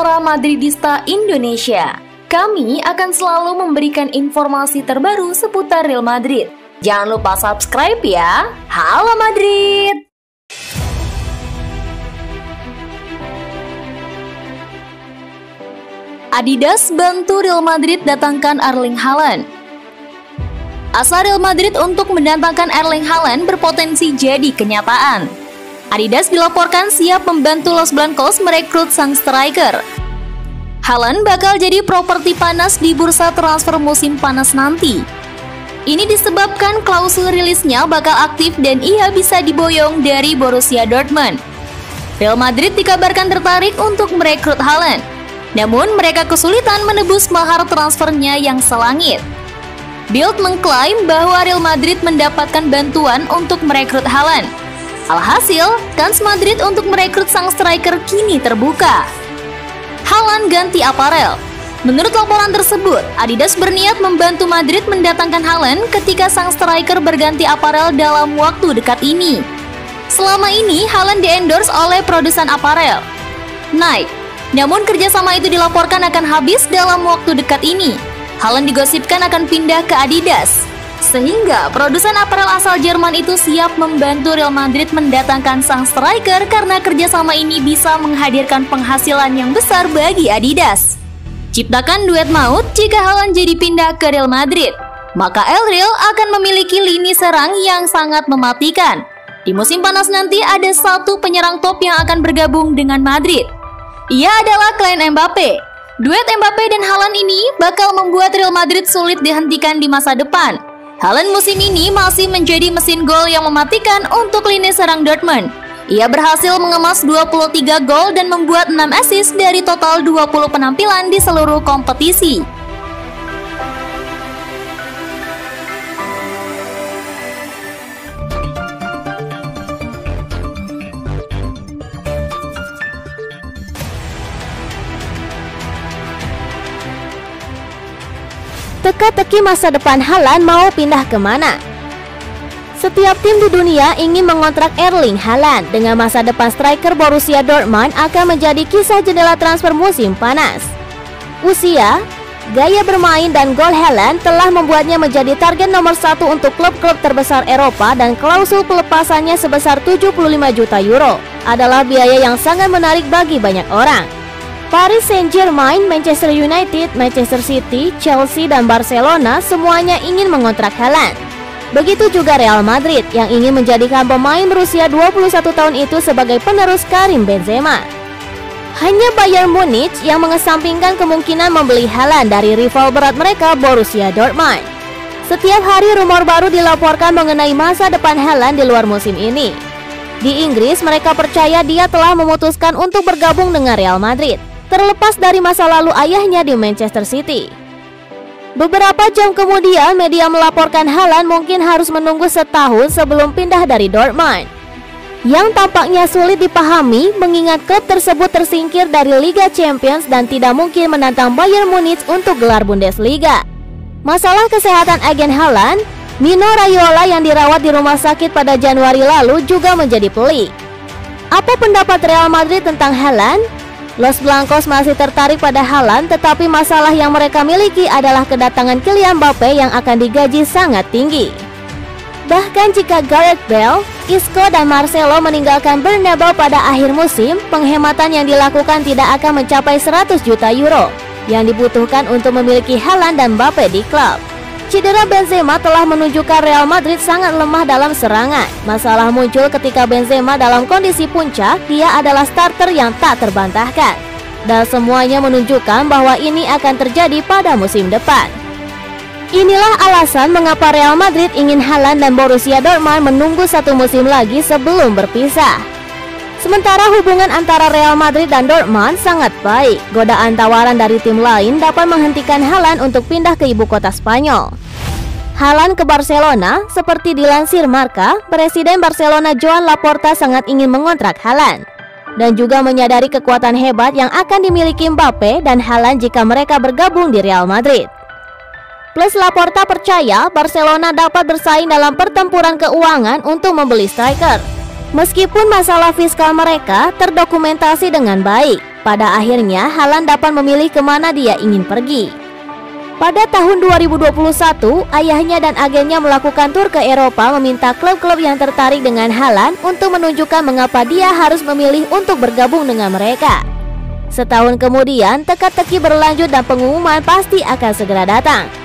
para Madridista Indonesia. Kami akan selalu memberikan informasi terbaru seputar Real Madrid. Jangan lupa subscribe ya. Halo Madrid! Adidas bantu Real Madrid datangkan Erling Haaland. Asa Real Madrid untuk mendatangkan Erling Haaland berpotensi jadi kenyataan. Adidas dilaporkan siap membantu Los Blancos merekrut sang striker. Haaland bakal jadi properti panas di bursa transfer musim panas nanti. Ini disebabkan klausul rilisnya bakal aktif dan ia bisa diboyong dari Borussia Dortmund. Real Madrid dikabarkan tertarik untuk merekrut Haaland. Namun mereka kesulitan menebus mahar transfernya yang selangit. Bild mengklaim bahwa Real Madrid mendapatkan bantuan untuk merekrut Haaland. Alhasil, kans Madrid untuk merekrut sang striker kini terbuka. Haaland ganti aparel. Menurut laporan tersebut, Adidas berniat membantu Madrid mendatangkan Haaland ketika sang striker berganti aparel dalam waktu dekat ini. Selama ini, Haaland di-endorse oleh produsen aparel, Nike. Namun kerjasama itu dilaporkan akan habis dalam waktu dekat ini. Haaland digosipkan akan pindah ke Adidas. Sehingga produsen aparel asal Jerman itu siap membantu Real Madrid mendatangkan sang striker karena kerjasama ini bisa menghadirkan penghasilan yang besar bagi Adidas. Ciptakan duet maut jika Haaland jadi pindah ke Real Madrid, maka El Real akan memiliki lini serang yang sangat mematikan. Di musim panas nanti ada satu penyerang top yang akan bergabung dengan Madrid. Ia adalah Kylian Mbappe. Duet Mbappe dan Haaland ini bakal membuat Real Madrid sulit dihentikan di masa depan Haaland musim ini masih menjadi mesin gol yang mematikan untuk lini serang Dortmund. Ia berhasil mengemas 23 gol dan membuat 6 assist dari total 20 penampilan di seluruh kompetisi. Teka-teki masa depan Haaland mau pindah ke mana? Setiap tim di dunia ingin mengontrak Erling Haaland dengan masa depan striker Borussia Dortmund akan menjadi kisah jendela transfer musim panas. Usia, gaya bermain dan gol Haaland telah membuatnya menjadi target nomor satu untuk klub-klub terbesar Eropa dan klausul pelepasannya sebesar 75 juta euro adalah biaya yang sangat menarik bagi banyak orang. Paris Saint-Germain, Manchester United, Manchester City, Chelsea, dan Barcelona semuanya ingin mengontrak Haaland. Begitu juga Real Madrid yang ingin menjadikan pemain berusia 21 tahun itu sebagai penerus Karim Benzema. Hanya Bayern Munich yang mengesampingkan kemungkinan membeli Haaland dari rival berat mereka Borussia Dortmund. Setiap hari rumor baru dilaporkan mengenai masa depan Haaland di luar musim ini. Di Inggris, mereka percaya dia telah memutuskan untuk bergabung dengan Real Madrid terlepas dari masa lalu ayahnya di Manchester City. Beberapa jam kemudian, media melaporkan Haaland mungkin harus menunggu setahun sebelum pindah dari Dortmund. Yang tampaknya sulit dipahami mengingat klub tersebut tersingkir dari Liga Champions dan tidak mungkin menantang Bayern Munich untuk gelar Bundesliga. Masalah kesehatan agen Haaland, Mino Raiola yang dirawat di rumah sakit pada Januari lalu juga menjadi pelik. Apa pendapat Real Madrid tentang Haaland? Los Blancos masih tertarik pada Haaland tetapi masalah yang mereka miliki adalah kedatangan Kylian Mbappe yang akan digaji sangat tinggi. Bahkan jika Gareth Bale, Isco dan Marcelo meninggalkan Bernabeu pada akhir musim, penghematan yang dilakukan tidak akan mencapai 100 juta euro yang dibutuhkan untuk memiliki Haaland dan Mbappe di klub. Cedera Benzema telah menunjukkan Real Madrid sangat lemah dalam serangan. Masalah muncul ketika Benzema dalam kondisi puncak, dia adalah starter yang tak terbantahkan. Dan semuanya menunjukkan bahwa ini akan terjadi pada musim depan. Inilah alasan mengapa Real Madrid ingin Haaland dan Borussia Dortmund menunggu satu musim lagi sebelum berpisah. Sementara hubungan antara Real Madrid dan Dortmund sangat baik, godaan tawaran dari tim lain dapat menghentikan Haaland untuk pindah ke ibu kota Spanyol. Haaland ke Barcelona, seperti dilansir Marka, Presiden Barcelona Joan Laporta sangat ingin mengontrak Haaland dan juga menyadari kekuatan hebat yang akan dimiliki Mbappe dan Haaland jika mereka bergabung di Real Madrid. Plus Laporta percaya Barcelona dapat bersaing dalam pertempuran keuangan untuk membeli striker Meskipun masalah fiskal mereka terdokumentasi dengan baik, Pada akhirnya, Halan dapat memilih ke mana dia ingin pergi. Pada tahun 2021, ayahnya dan agennya melakukan tur ke Eropa meminta klub-klub yang tertarik dengan Halan untuk menunjukkan mengapa dia harus memilih untuk bergabung dengan mereka. Setahun kemudian, teka-teki berlanjut dan pengumuman pasti akan segera datang.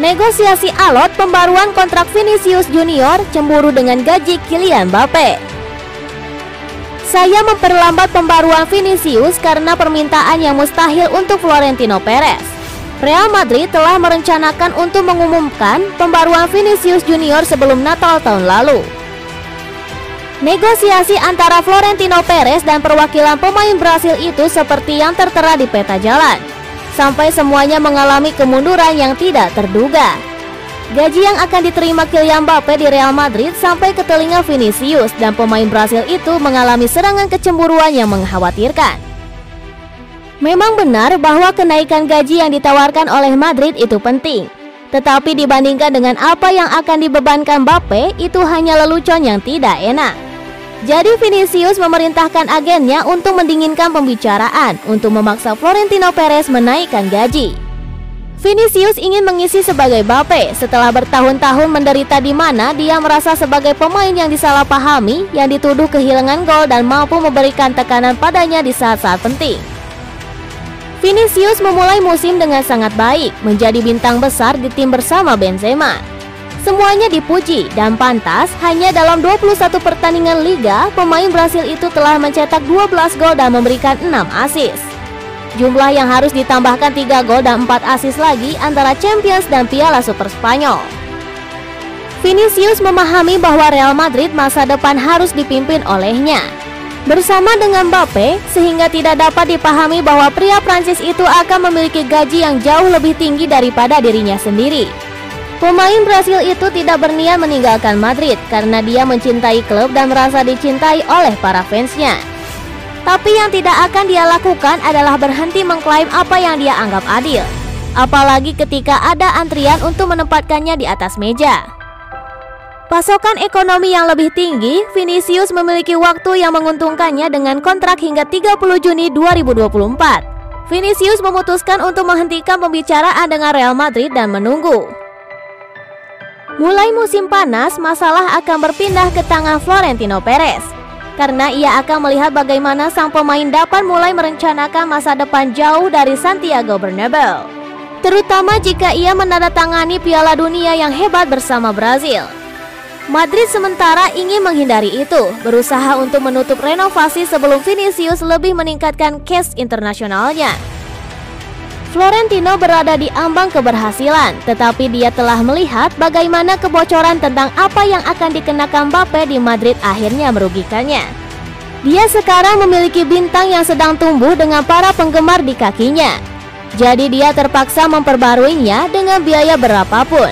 Negosiasi alot pembaruan kontrak Vinicius Junior cemburu dengan gaji Kylian Mbappe. Saya memperlambat pembaruan Vinicius karena permintaan yang mustahil untuk Florentino Perez. Real Madrid telah merencanakan untuk mengumumkan pembaruan Vinicius Junior sebelum Natal tahun lalu. Negosiasi antara Florentino Perez dan perwakilan pemain Brasil itu seperti yang tertera di peta jalan sampai semuanya mengalami kemunduran yang tidak terduga. Gaji yang akan diterima Kylian Mbappe di Real Madrid sampai ke telinga Vinicius dan pemain Brasil itu mengalami serangan kecemburuan yang mengkhawatirkan. Memang benar bahwa kenaikan gaji yang ditawarkan oleh Madrid itu penting. Tetapi dibandingkan dengan apa yang akan dibebankan Mbappe, itu hanya lelucon yang tidak enak. Jadi Vinicius memerintahkan agennya untuk mendinginkan pembicaraan untuk memaksa Florentino Perez menaikkan gaji. Vinicius ingin mengisi sebagai Bape setelah bertahun-tahun menderita di mana dia merasa sebagai pemain yang disalahpahami, yang dituduh kehilangan gol dan mampu memberikan tekanan padanya di saat-saat penting. Vinicius memulai musim dengan sangat baik, menjadi bintang besar di tim bersama Benzema. Semuanya dipuji dan pantas hanya dalam 21 pertandingan liga, pemain Brasil itu telah mencetak 12 gol dan memberikan 6 asis. Jumlah yang harus ditambahkan 3 gol dan 4 asis lagi antara Champions dan Piala Super Spanyol. Vinicius memahami bahwa Real Madrid masa depan harus dipimpin olehnya. Bersama dengan Mbappe, sehingga tidak dapat dipahami bahwa pria Prancis itu akan memiliki gaji yang jauh lebih tinggi daripada dirinya sendiri. Pemain Brasil itu tidak berniat meninggalkan Madrid karena dia mencintai klub dan merasa dicintai oleh para fansnya. Tapi yang tidak akan dia lakukan adalah berhenti mengklaim apa yang dia anggap adil. Apalagi ketika ada antrian untuk menempatkannya di atas meja. Pasokan ekonomi yang lebih tinggi, Vinicius memiliki waktu yang menguntungkannya dengan kontrak hingga 30 Juni 2024. Vinicius memutuskan untuk menghentikan pembicaraan dengan Real Madrid dan menunggu. Mulai musim panas, masalah akan berpindah ke tangan Florentino Perez. Karena ia akan melihat bagaimana sang pemain dapat mulai merencanakan masa depan jauh dari Santiago Bernabeu. Terutama jika ia menandatangani Piala Dunia yang hebat bersama Brazil. Madrid sementara ingin menghindari itu, berusaha untuk menutup renovasi sebelum Vinicius lebih meningkatkan case internasionalnya. Florentino berada di ambang keberhasilan, tetapi dia telah melihat bagaimana kebocoran tentang apa yang akan dikenakan Mbappe di Madrid akhirnya merugikannya. Dia sekarang memiliki bintang yang sedang tumbuh dengan para penggemar di kakinya. Jadi dia terpaksa memperbaruinya dengan biaya berapapun.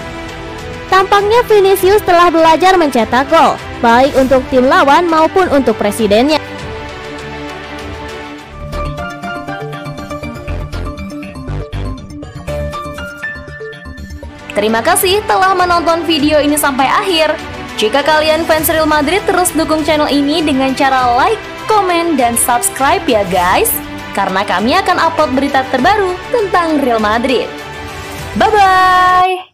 Tampaknya Vinicius telah belajar mencetak gol, baik untuk tim lawan maupun untuk presidennya. Terima kasih telah menonton video ini sampai akhir. Jika kalian fans Real Madrid, terus dukung channel ini dengan cara like, komen, dan subscribe ya guys. Karena kami akan upload berita terbaru tentang Real Madrid. Bye-bye!